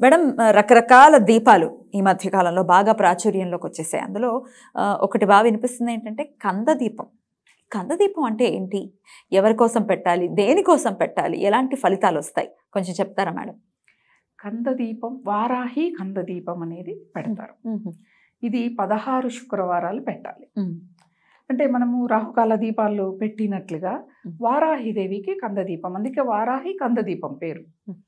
Madam రకరకాల దీపాలు ఈ మధ్య కాలంలో బాగా ప్రాచుర్యంలోకి వచ్చేసాయి. అందులో ఒకటి బాగా వినిపిస్తుంది ఏంటంటే కంద దీపం. కంద దీపం అంటే ఏంటి? ఎవరి కోసం పెట్టాలి? దేనికోసం పెట్టాలి? ఎలాంటి ఫలితాలు వస్తాయి? కొంచెం చెప్తారా మేడం? కందదీపం వారాహి కందదీపం అనేది పెడతారు. ఇది పదహారు శుక్రవారాలు పెట్టాలి. అంటే మనము రాహుకాల దీపాలు పెట్టినట్లుగా మ్మ్. వారాహిదేవికి కందదీపం అందుకే వారాహి కందదీపం పేరు. మ్మ్.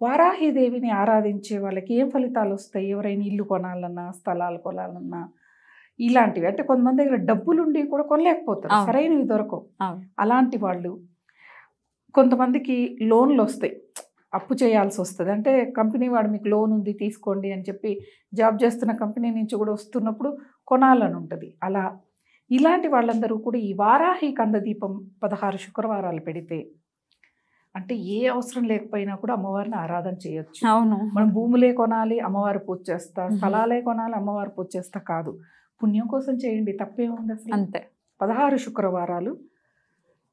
వారాహిదేవిని ఆరాధించే వాళ్ళకి ఏం ఫలితాలు వస్తాయి? ఎవరైనా ఇల్లు కొనాలన్నా స్థలాలు కొనాలన్నా ఇలాంటివి. అంటే కొంతమంది దగ్గర డబ్బులు ఉండి కూడా కొనలేకపోతారు. సరైనవి దొరకవు. అలాంటి వాళ్ళు కొంతమందికి లోన్లు వస్తాయి. అప్పు చేయాల్సి వస్తుంది. అంటే కంపెనీ వాడు మీకు లోన్ ఉంది తీసుకోండి అని చెప్పి జాబ్ చేస్తున్న కంపెనీ నుంచి కూడా వస్తున్నప్పుడు కొనాలని ఉంటుంది. అలా ఇలాంటి వాళ్ళందరూ కూడా ఈ వారాహి కందదీపం పదహారు శుక్రవారాలు పెడితే అంటే ఏ అవసరం లేకపోయినా కూడా అమ్మవారిని ఆరాధన చేయొచ్చు. అవును. మనం భూములే కొనాలి అమ్మవారు పూజ చేస్తా. స్థలాలే కొనాలి అమ్మవారు పూజ చేస్తా కాదు. పుణ్యం కోసం చేయండి తప్పేముంది అసలు? అంతే. పదహారు శుక్రవారాలు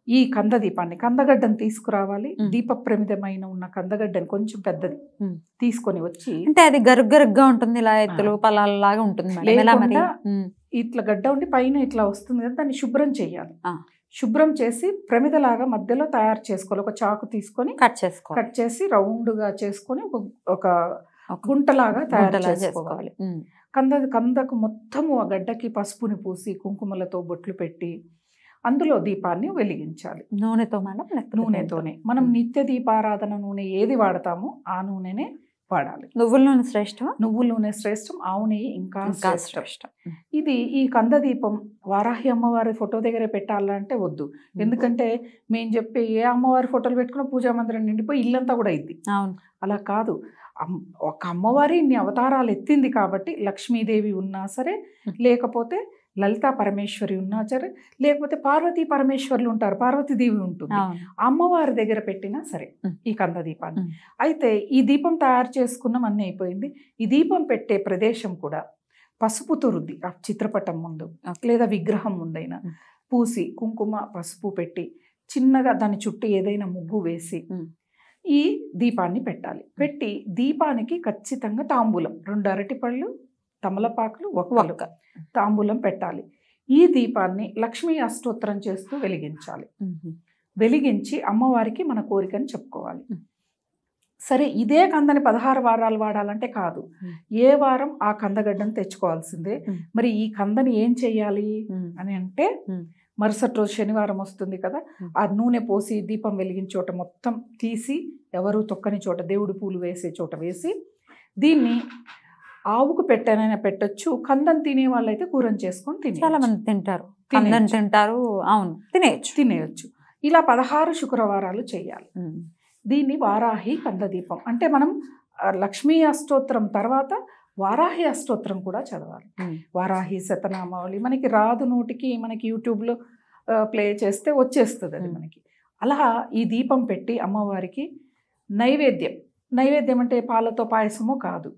ఈ కందదీపాన్ని కందగడ్డను తీసుకురావాలి. దీప ప్రమిదమైన ఉన్న కందగడ్డని కొంచెం పెద్దది. తీసుకొని వచ్చి అంటే అది గరుగ్ గరుగ్గా ఉంటుంది ఇలా ఎత్తులు పలాలు లాగా ఉంటుంది ఇట్లా గడ్డ ఉండి పైన ఇట్లా వస్తుంది కదా దాన్ని శుభ్రం చేయాలి. శుభ్రం చేసి ప్రమిదలాగా మధ్యలో తయారు చేసుకోవాలి. ఒక చాకు తీసుకొని కట్ చేసుకోవాలి. కట్ చేసి రౌండ్గా చేసుకొని ఒక- గుంటలాగా తయారు చేసుకోవాలి. కంద కందకు మొత్తము ఆ గడ్డకి పసుపుని పూసి కుంకుమలతో బొట్లు పెట్టి అందులో దీపాన్ని వెలిగించాలి. నూనెతో లేకపోతే నూనెతోనే. మనం నిత్య దీపారాధన నూనె ఏది వాడతామో ఆ నూనెనే వాడాలి? నువ్వుల నూనె శ్రేష్టమా? నువ్వుల నూనె శ్రేష్టం ఆవు నెయ్యి ఇంకా శ్రేష్టం. శ్రేష్టం. ఇది ఈ కందదీపం వారాహి అమ్మవారి ఫోటో దగ్గరే పెట్టాలంటే వద్దు. ఎందుకంటే మేము చెప్పే ఏ అమ్మవారి ఫోటోలు పెట్టుకున్నా పూజా మందిరం నిండిపోయి ఇల్లంతా కూడా అయింది. అవును. అలా కాదు. ఒక అమ్మవారి ఇన్ని అవతారాలు ఎత్తింది కాబట్టి లక్ష్మీదేవి ఉన్నా సరే లేకపోతే లలితా పరమేశ్వరి ఉన్నా సరే లేకపోతే పార్వతీ పరమేశ్వర్లు ఉంటారు పార్వతీదేవి ఉంటుంది అమ్మవారి దగ్గర పెట్టినా సరే. ఈ కంద దీపాన్ని. అయితే ఈ దీపం తయారు చేసుకున్నాం అన్నీ అయిపోయింది ఈ దీపం పెట్టే ప్రదేశం కూడా పసుపుతో రుద్ది ఆ చిత్రపటం ముందు. లేదా విగ్రహం ముందైనా. పూసి కుంకుమ పసుపు పెట్టి చిన్నగా దాని చుట్టూ ఏదైనా ముగ్గు వేసి. ఈ దీపాన్ని పెట్టాలి పెట్టి దీపానికి ఖచ్చితంగా తాంబూలం రెండు అరటిపళ్ళు తమలపాకులు ఒక్కలు ఒక్క తాంబూలం పెట్టాలి ఈ దీపాన్ని లక్ష్మీ అష్టోత్తరం చేస్తూ వెలిగించాలి వెలిగించి అమ్మవారికి మన కోరికని చెప్పుకోవాలి. సరే ఇదే కందని పదహారు వారాలు వాడాలంటే కాదు. ఏ వారం ఆ కందగడ్డను తెచ్చుకోవాల్సిందే. మరి ఈ కందని ఏం చెయ్యాలి అని అంటే. మరుసటి రోజు శనివారం వస్తుంది కదా. ఆ నూనె పోసి దీపం వెలిగించే చోట మొత్తం తీసి ఎవరు తొక్కని చోట దేవుడి పూలు వేసే చోట వేసి దీన్ని ఆవుకు పెట్టనైనా పెట్టొచ్చు కందం తినే వాళ్ళైతే కూరని చేసుకొని తినే చాలా మంది తింటారు. కందం. తింటారు అవును తినేయచ్చు. తినేయచ్చు. ఇలా పదహారు శుక్రవారాలు చేయాలి. దీన్ని వారాహి కందదీపం అంటే మనం లక్ష్మీ అష్టోత్తరం తర్వాత వారాహి అష్టోత్తరం కూడా చదవాలి. వారాహి శతనామావళి మనకి రాదు నోటికి మనకి యూట్యూబ్లో ప్లే చేస్తే వచ్చేస్తుంది అది. మనకి. అలా ఈ దీపం పెట్టి అమ్మవారికి నైవేద్యం. నైవేద్యం అంటే పాలతో పాయసము కాదు.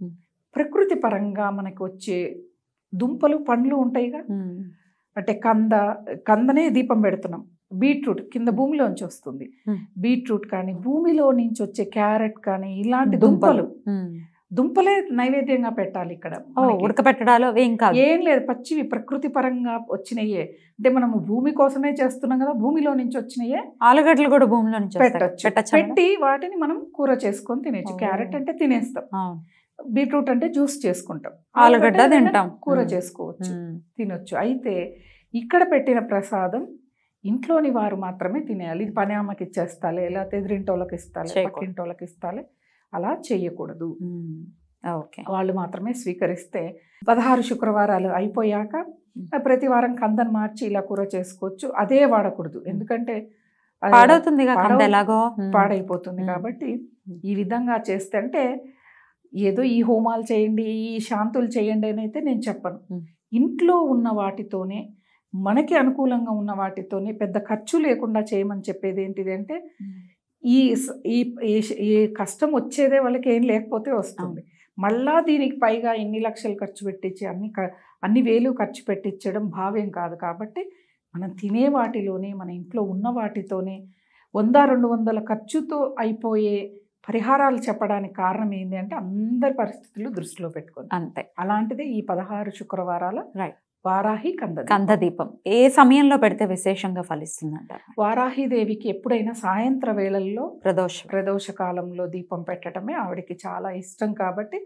ప్రకృతి పరంగా మనకి వచ్చే దుంపలు పండ్లు ఉంటాయిగా. అంటే కంద కందనే దీపం పెడుతున్నాం. బీట్రూట్ కింద భూమిలోంచి వస్తుంది. బీట్రూట్ కానీ భూమిలో నుంచి వచ్చే క్యారెట్ కానీ ఇలాంటి దుంపలు. దుంపలు. నైవేద్యంగా పెట్టాలి ఇక్కడ అవేం కాదు. ఏం లేదు పచ్చివి ప్రకృతి పరంగా వచ్చినయే. అంటే మనము భూమి కోసమే చేస్తున్నాం కదా భూమిలో నుంచి వచ్చినయే. ఆలుగడ్డలు కూడా భూమిలో నుంచి. పెట్టచ్చు? పెట్టి వాటిని మనం కూర చేసుకొని తినేచ్చు. క్యారెట్ అంటే తినేస్తాం. బీట్రూట్ అంటే జ్యూస్ చేసుకుంటాం. ఆలుగడ్డ తింటాం. కూర. చేసుకోవచ్చు. తినొచ్చు. అయితే ఇక్కడ పెట్టిన ప్రసాదం ఇంట్లోని వారు మాత్రమే తినేయాలి. ఇది పని అమ్మకి ఇచ్చేస్తాలే లేకపోతే ఎదురింటోళ్ళకి ఇస్తాలే. పక్కింటోళ్ళకి ఇస్తాలే. అలా చేయకూడదు. ఓకే. వాళ్ళు మాత్రమే స్వీకరిస్తే పదహారు శుక్రవారాలు అయిపోయాక. ప్రతి వారం కందను మార్చి ఇలా కూర చేసుకోవచ్చు. అదే వాడకూడదు. ఎందుకంటే పాడవుతుంది పాడైపోతుంది. కాబట్టి ఈ విధంగా చేస్తే అంటే ఏదో ఈ హోమాలు చేయండి ఈ శాంతులు చేయండి అని అయితే నేను చెప్పను. ఇంట్లో ఉన్న వాటితోనే మనకి అనుకూలంగా ఉన్న వాటితోనే పెద్ద ఖర్చు లేకుండా చేయమని చెప్పేది ఏంటిది అంటే ఈ ఈ కష్టం వచ్చేదే వాళ్ళకి ఏం లేకపోతే వస్తుంది. మళ్ళా దీనికి పైగా ఎన్ని లక్షలు ఖర్చు పెట్టించి అన్ని అన్ని వేలు ఖర్చు పెట్టించడం భావ్యం కాదు కాబట్టి మనం తినే వాటిలోనే మన ఇంట్లో ఉన్న వాటితోనే వంద రెండు వందల ఖర్చుతో అయిపోయే పరిహారాలు చెప్పడానికి కారణం ఏంటి అంటే అందరి పరిస్థితులు దృష్టిలో పెట్టుకొని. అంతే. అలాంటిదే ఈ పదహారు శుక్రవారాల Right. వారాహి కంద కంద దీపం ఏ సమయంలో పెడితే విశేషంగా ఫలిస్తుందంటారు వారాహి దేవికి ఎప్పుడైనా సాయంత్ర వేళల్లో ప్రదోషం. ప్రదోష కాలంలో దీపం పెట్టడమే ఆవిడకి చాలా ఇష్టం కాబట్టి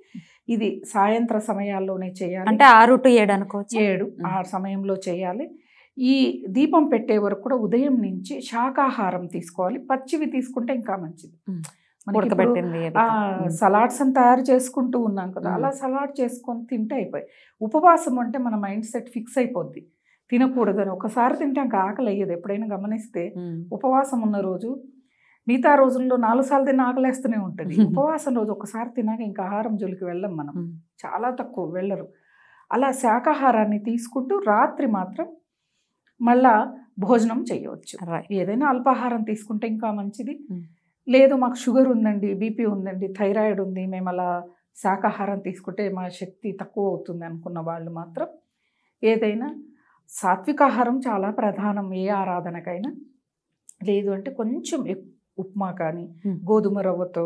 ఇది సాయంత్ర సమయాల్లోనే చేయాలి. అంటే ఆరు టు ఏడు అనుకోవచ్చు? ఏడు ఆ సమయంలో చేయాలి. ఈ దీపం పెట్టే వరకు కూడా ఉదయం నుంచి శాకాహారం తీసుకోవాలి. పచ్చివి తీసుకుంటే ఇంకా మంచిది. ఉడకబెట్టింది. సలాడ్స్ అని తయారు చేసుకుంటూ ఉన్నాం కదా. అలా సలాడ్ చేసుకొని తింటే అయిపోయి ఉపవాసం అంటే మన మైండ్ సెట్ ఫిక్స్ అయిపోద్ది తినకూడదని ఒకసారి తింటే ఇంకా ఆకలి అయ్యేది ఎప్పుడైనా గమనిస్తే. ఉపవాసం ఉన్న రోజు మిగతా రోజుల్లో నాలుగు సార్లు తిన్న ఆకలేస్తూనే ఉంటుంది ఉపవాసం రోజు ఒకసారి తిన్నాక ఇంకా ఆహారం జోలికి వెళ్ళం మనం. చాలా తక్కువ వెళ్ళరు అలా శాకాహారాన్ని తీసుకుంటూ రాత్రి మాత్రం మళ్ళా భోజనం చేయవచ్చు. ఏదైనా అల్పాహారం తీసుకుంటే ఇంకా మంచిది. లేదు మాకు షుగర్ ఉందండి బీపీ ఉందండి థైరాయిడ్ ఉంది మేము అలా శాకాహారం తీసుకుంటే మా శక్తి తక్కువ అవుతుంది అనుకున్న వాళ్ళు మాత్రం ఏదైనా సాత్వికాహారం చాలా ప్రధానం ఏ ఆరాధనకైనా లేదు అంటే కొంచెం ఉప్మా కానీ. గోధుమ రవ్వతో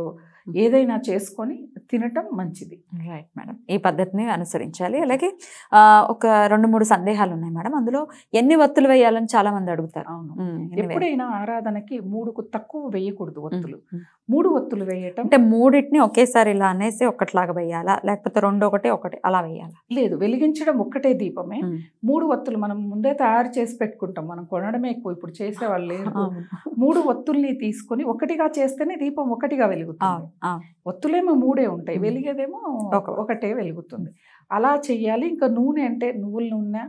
ఏదైనా చేసుకొని తినటం మంచిది. రైట్ మేడం ఈ పద్ధతిని అనుసరించాలి. అలాగే ఆ, ఒక రెండు మూడు సందేహాలు ఉన్నాయి మేడం అందులో ఎన్ని వత్తులు వేయాలని చాలా మంది అడుగుతారు. అవును? ఎప్పుడైనా ఆరాధనకి మూడుకు తక్కువ వేయకూడదు ఒత్తులు. మూడు ఒత్తులు వేయటం అంటే మూడింటిని ఒకేసారి ఇలా అనేసి ఒకటిలాగా వేయాలా? లేకపోతే రెండు ఒకటి ఒకటి అలా వేయాలా? లేదు వెలిగించడం ఒక్కటే దీపమే. మూడు ఒత్తులు మనం ముందే తయారు చేసి పెట్టుకుంటాం. మనం కొనడమే ఎక్కువ. ఇప్పుడు చేసే వాళ్ళు లేరు. మూడు ఒత్తుల్ని తీసుకొని ఒకటిగా చేస్తేనే దీపం ఒకటిగా వెలుగుతుంది. ఒత్తులేమో మూడే ఉంటాయి. వెలిగేదేమో ఒక- ఒకటే వెలుగుతుంది. అలా చెయ్యాలి. ఇంకా నూనె అంటే నువ్వుల నూనె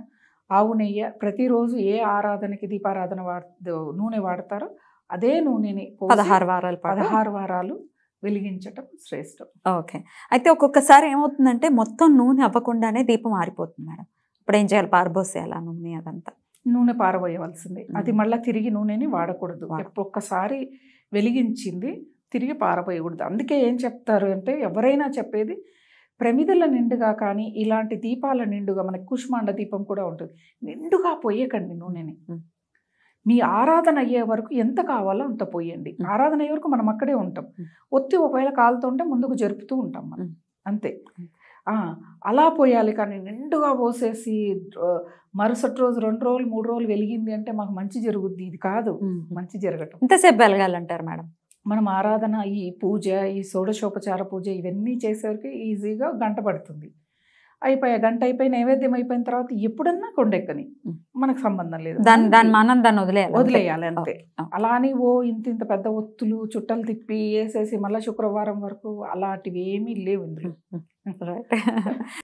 ఆవు నెయ్యి ప్రతిరోజు ఏ ఆరాధనకి దీపారాధన వాడ నూనె వాడతారో అదే నూనెని పదహారు వారాల పదహారు వారాలు వెలిగించటం శ్రేష్టం. ఓకే. అయితే ఒక్కొక్కసారి ఏమవుతుందంటే మొత్తం నూనె అవ్వకుండానే దీపం ఆరిపోతుంది మేడం. ఇప్పుడు ఏం చేయాలి? పారబోసేయాలా నూనె అదంతా. నూనె పారబోయవలసిందే. అది మళ్ళీ తిరిగి నూనెని వాడకూడదు. ఒక్కసారి వెలిగించింది తిరిగి పారబోయకూడదు. అందుకే ఏం చెప్తారు అంటే ఎవరైనా చెప్పేది ప్రమిదల నిండుగా కానీ ఇలాంటి దీపాల నిండుగా మనకి కుష్మాండ దీపం కూడా ఉంటుంది. నిండుగా పోయకండి నూనెని. మీ ఆరాధన అయ్యే వరకు ఎంత కావాలో అంత పోయండి. ఆరాధన అయ్యే వరకు మనం అక్కడే ఉంటాం. ఒత్తి ఒకవేళ కాలుతుంటే ముందుకు జరుపుతూ ఉంటాం మనం. అంతే. అలా పోయాలి కానీ నిండుగా పోసేసి మరుసటి రోజు రెండు రోజులు మూడు రోజులు వెలిగింది అంటే మాకు మంచి జరుగుద్ది. ఇది కాదు. మంచి జరగటం. ఇంతసేపు వెలగాలంటారు మేడం. మనం ఆరాధన ఈ పూజ ఈ షోడశోపచార పూజ ఇవన్నీ చేసేవరకు ఈజీగా గంట పడుతుంది. అయిపోయా గంట అయిపోయి నైవేద్యం అయిపోయిన తర్వాత ఎప్పుడన్నా కొండెక్కని. మనకు సంబంధం లేదు. దాని దాని మనం దాన్ని వదిలేయాలి అంతే. వదిలేయాలి అంతే. అలా అని ఓ ఇంత ఇంత పెద్ద ఒత్తులు చుట్టలు తిప్పి వేసేసి మళ్ళీ శుక్రవారం వరకు అలాంటివి ఏమీ లేవు ఇందులో.